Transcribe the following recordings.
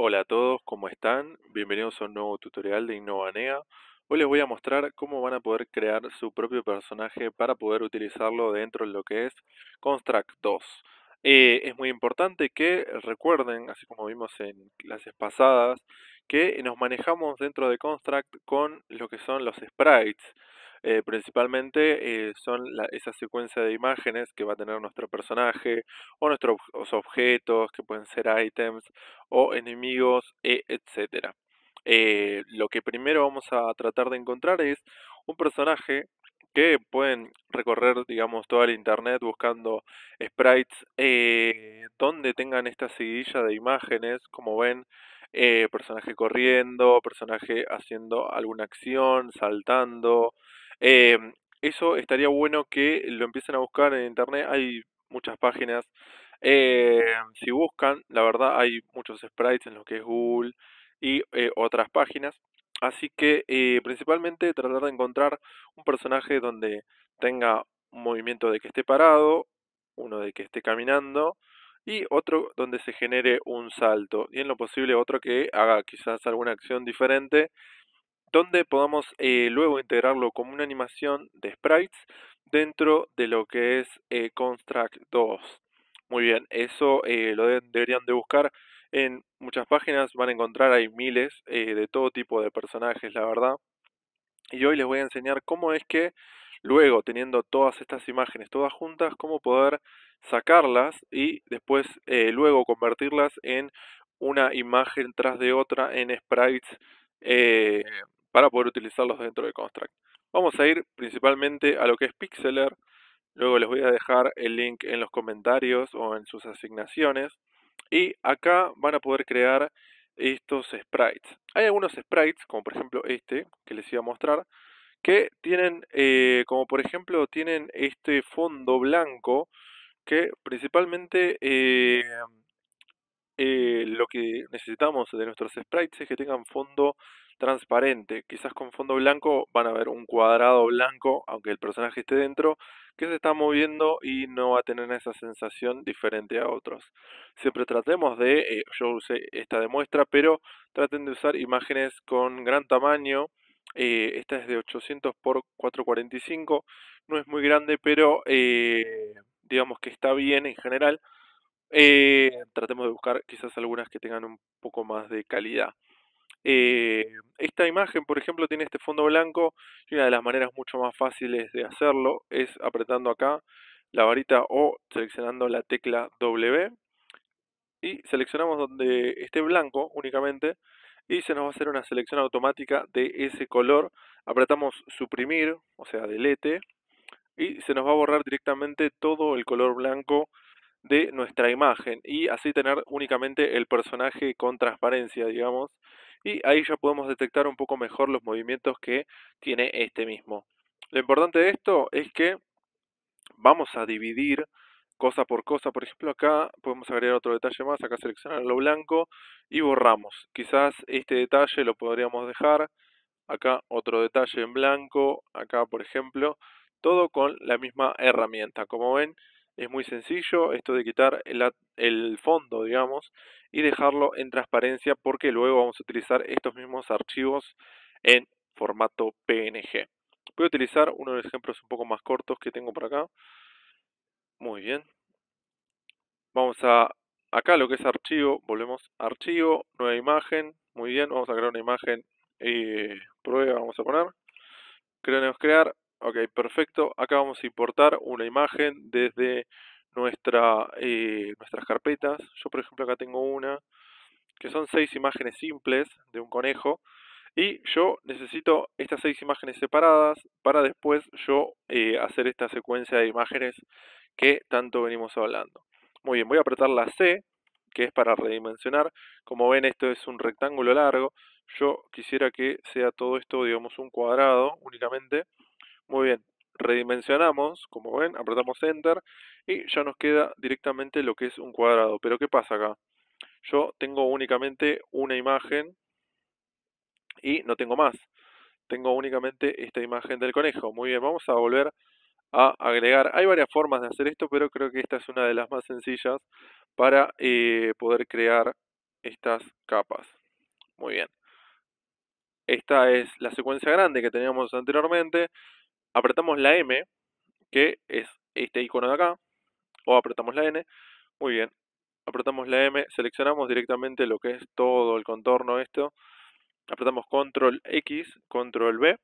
Hola a todos, ¿cómo están? Bienvenidos a un nuevo tutorial de Innovanea. Hoy les voy a mostrar cómo van a poder crear su propio personaje para poder utilizarlo dentro de lo que es Construct 2. Eh, es muy importante que recuerden, así como vimos en clases pasadas, que nos manejamos dentro de Construct con lo que son los sprites. Eh, principalmente eh, son esa secuencia de imágenes que va a tener nuestro personaje o nuestros objetos que pueden ser ítems o enemigos, e, etc. Eh, lo que primero vamos a tratar de encontrar es un personaje que pueden recorrer, digamos, toda la internet buscando sprites donde tengan esta seguidilla de imágenes, como ven, personaje corriendo, personaje haciendo alguna acción, saltando, Em, eso estaría bueno que lo empiecen a buscar en internet. Hay muchas páginas. Em, si buscan, la verdad hay muchos sprites en lo que es Google y eh, otras páginas. Así que eh, principalmente tratar de encontrar un personaje donde tenga un movimiento de que esté parado, uno de que esté caminando y otro donde se genere un salto. Y en lo posible otro que haga quizás alguna acción diferente donde podamos eh, luego integrarlo como una animación de sprites dentro de lo que es eh, Construct 2. Muy bien, eso eh, lo deberían de buscar en muchas páginas, van a encontrar hay miles de todo tipo de personajes, la verdad. Y hoy les voy a enseñar cómo es que luego, teniendo todas estas imágenes todas juntas, cómo poder sacarlas y después luego convertirlas en una imagen tras de otra en sprites para poder utilizarlos dentro de Construct. Vamos a ir principalmente a lo que es Pixeler, luego les voy a dejar el link en los comentarios o en sus asignaciones y acá van a poder crear estos sprites. Hay algunos sprites, como por ejemplo este que les iba a mostrar, que tienen, eh, como por ejemplo, tienen este fondo blanco que principalmente eh, eh, lo que necesitamos de nuestros sprites es que tengan fondo transparente. Quizás con fondo blanco van a ver un cuadrado blanco, aunque el personaje esté dentro, que se está moviendo y no va a tener esa sensación diferente a otros. Siempre tratemos de, eh, yo usé esta de muestra, pero traten de usar imágenes con gran tamaño. Eh, esta es de 800 x 445, no es muy grande, pero digamos que está bien en general. Tratemos de buscar quizás algunas que tengan un poco más de calidad. Eh, esta imagen, por ejemplo, tiene este fondo blanco y una de las maneras mucho más fáciles de hacerlo es apretando acá la varita o seleccionando la tecla W y seleccionamos donde esté blanco únicamente y se nos va a hacer una selección automática de ese color. Apretamos suprimir, o sea, delete y se nos va a borrar directamente todo el color blanco de nuestra imagen y así tener únicamente el personaje con transparencia, digamos, y ahí ya podemos detectar un poco mejor los movimientos que tiene este mismo. Lo importante de esto es que vamos a dividir cosa por cosa. Por ejemplo, acá podemos agregar otro detalle más, acá seleccionar lo blanco y borramos. Quizás este detalle lo podríamos dejar, acá otro detalle en blanco, acá por ejemplo, todo con la misma herramienta. Como ven, es muy sencillo esto de quitar el, fondo, digamos, y dejarlo en transparencia porque luego vamos a utilizar estos mismos archivos en formato PNG. Voy a utilizar uno de los ejemplos un poco más cortos que tengo por acá. Muy bien. Vamos a acá lo que es archivo, volvemos a archivo, nueva imagen. Muy bien, vamos a crear una imagen eh, prueba, vamos a poner. Queremos crear, Ok, perfecto. Acá vamos a importar una imagen desde nuestra, eh, nuestras carpetas. Yo, por ejemplo, acá tengo una que son seis imágenes simples de un conejo. Y yo necesito estas seis imágenes separadas para después yo eh, hacer esta secuencia de imágenes que tanto venimos hablando. Muy bien, voy a apretar la C, que es para redimensionar. Como ven, esto es un rectángulo largo. Yo quisiera que sea todo esto, digamos, un cuadrado únicamente. Muy bien, redimensionamos, como ven, apretamos Enter y ya nos queda directamente lo que es un cuadrado. Pero ¿qué pasa acá? Yo tengo únicamente una imagen y no tengo más. Tengo únicamente esta imagen del conejo. Muy bien, vamos a volver a agregar. Hay varias formas de hacer esto, pero creo que esta es una de las más sencillas para eh, poder crear estas capas. Muy bien. Esta es la secuencia grande que teníamos anteriormente. Apretamos la M, que es este icono de acá, o apretamos la N. Muy bien. Apretamos la M, seleccionamos directamente lo que es todo el contorno esto. Apretamos Control X, Control B.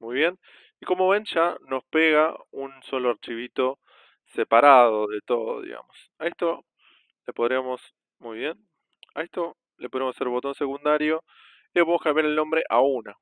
Muy bien. Y como ven ya nos pega un solo archivito separado de todo, digamos. A esto le podríamos, muy bien, a esto le podemos hacer botón secundario y le podemos cambiar el nombre a una,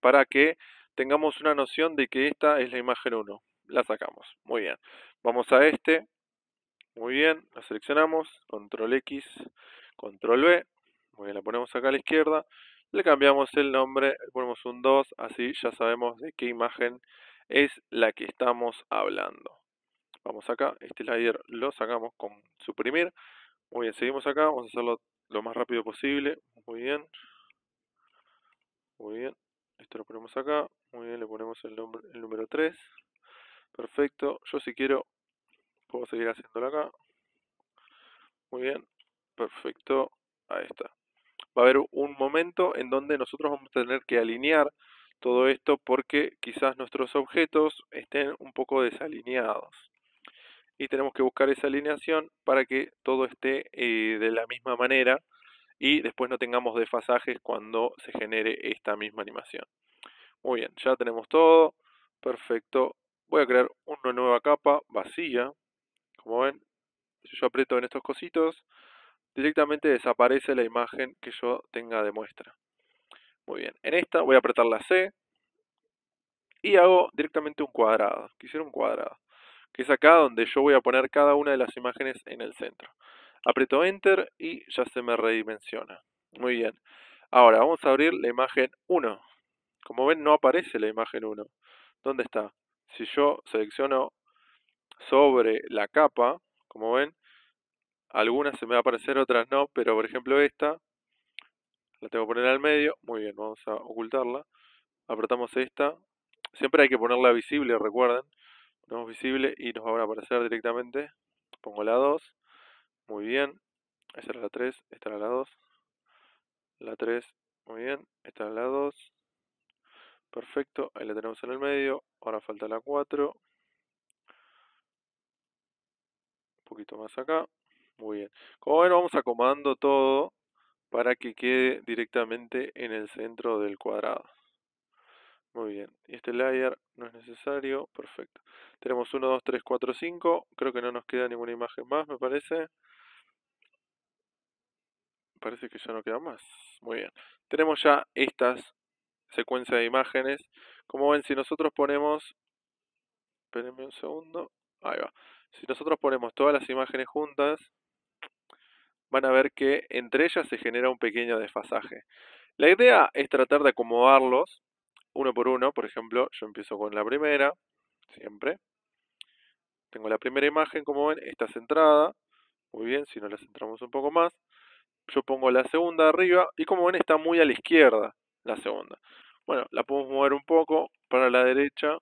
para que tengamos una noción de que esta es la imagen 1. La sacamos, muy bien. Vamos a este, muy bien, la seleccionamos, control X, control B, muy bien, la ponemos acá a la izquierda, le cambiamos el nombre, le ponemos un 2, así ya sabemos de qué imagen es la que estamos hablando. Vamos acá, este layer lo sacamos con suprimir. Muy bien, seguimos acá, vamos a hacerlo lo más rápido posible. Muy bien. Muy bien. Esto lo ponemos acá. Muy bien, le ponemos el, número 3. Perfecto. Yo si quiero, puedo seguir haciéndolo acá. Muy bien. Perfecto. Ahí está. Va a haber un momento en donde nosotros vamos a tener que alinear todo esto porque quizás nuestros objetos estén un poco desalineados y tenemos que buscar esa alineación para que todo esté eh, de la misma manera y después no tengamos desfasajes cuando se genere esta misma animación. Muy bien, ya tenemos todo, perfecto. Voy a crear una nueva capa vacía, como ven, si yo aprieto en estos cositos, directamente desaparece la imagen que yo tenga de muestra. Muy bien, en esta voy a apretar la C y hago directamente un cuadrado, quisiera un cuadrado que es acá donde yo voy a poner cada una de las imágenes en el centro. Aprieto Enter y ya se me redimensiona. Muy bien. Ahora vamos a abrir la imagen 1. Como ven no aparece la imagen 1. ¿Dónde está? Si yo selecciono sobre la capa, como ven, algunas se me va a aparecer, otras no, pero por ejemplo esta, la tengo que poner al medio, muy bien, vamos a ocultarla, apretamos esta, siempre hay que ponerla visible, recuerden, ponemos visible y nos va a aparecer directamente. Pongo la 2, muy bien. Esta era la 3, esta era la 2. La 3, muy bien. Esta era la 2. Perfecto, ahí la tenemos en el medio. Ahora falta la 4. Un poquito más acá. Muy bien. Como ven, vamos acomodando todo para que quede directamente en el centro del cuadrado. Muy bien. Este layer no es necesario. Perfecto. Tenemos 1, 2, 3, 4, 5. Creo que no nos queda ninguna imagen más, me parece. Parece que ya no queda más. Muy bien. Tenemos ya estas secuencias de imágenes. Como ven, si nosotros ponemos... Espérenme un segundo. Ahí va. Si nosotros ponemos todas las imágenes juntas, van a ver que entre ellas se genera un pequeño desfasaje. La idea es tratar de acomodarlos uno por uno, por ejemplo, yo empiezo con la primera, siempre. Tengo la primera imagen, como ven, está centrada. Muy bien, si no la centramos un poco más. Yo pongo la segunda arriba y como ven está muy a la izquierda la segunda. Bueno, la podemos mover un poco para la derecha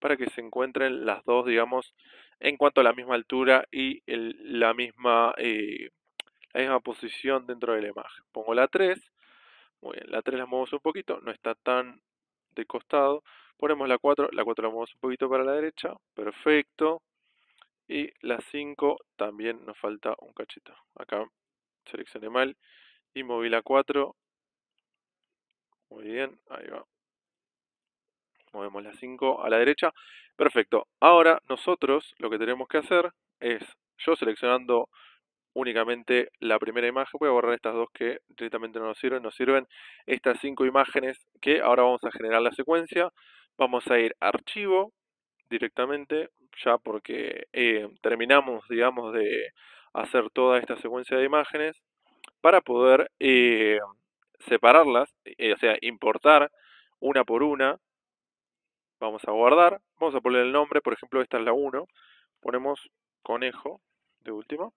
para que se encuentren las dos, digamos, en cuanto a la misma altura y la, misma, eh, la misma posición dentro de la imagen. Pongo la 3, muy bien, la 3 la movemos un poquito, no está tan de costado. Ponemos la 4, la 4 la movemos un poquito para la derecha, perfecto. Y la 5 también nos falta un cachito. Acá seleccioné mal y moví la 4. Muy bien, ahí va. Movemos la 5 a la derecha. Perfecto. Ahora nosotros lo que tenemos que hacer es, yo seleccionando únicamente la primera imagen. Voy a borrar estas dos que directamente no nos sirven. Nos sirven estas cinco imágenes que ahora vamos a generar la secuencia. Vamos a ir a archivo directamente, ya porque eh, terminamos, digamos, de hacer toda esta secuencia de imágenes para poder eh, separarlas, eh, o sea, importar una por una. Vamos a guardar, vamos a poner el nombre, por ejemplo, esta es la 1. Ponemos conejo de último.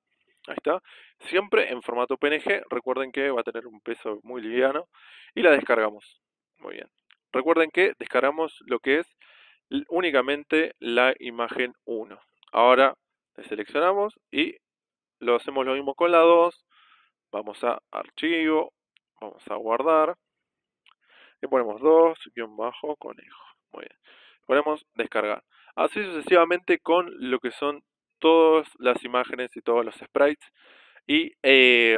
Ahí está. Siempre en formato PNG. Recuerden que va a tener un peso muy liviano. Y la descargamos. Muy bien. Recuerden que descargamos lo que es únicamente la imagen 1. Ahora seleccionamos y lo hacemos lo mismo con la 2. Vamos a archivo, vamos a guardar. Le ponemos 2, guion bajo, conejo. Muy bien. Ponemos descargar. Así sucesivamente con lo que son todas las imágenes y todos los sprites. Y eh,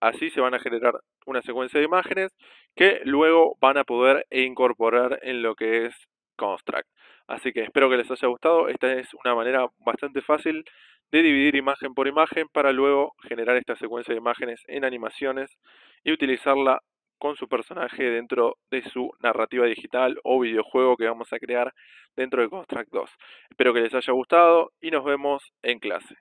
así se van a generar una secuencia de imágenes que luego van a poder incorporar en lo que es Construct. Así que espero que les haya gustado. Esta es una manera bastante fácil de dividir imagen por imagen para luego generar esta secuencia de imágenes en animaciones y utilizarla con su personaje dentro de su narrativa digital o videojuego que vamos a crear dentro de Construct 2. Espero que les haya gustado y nos vemos en clase.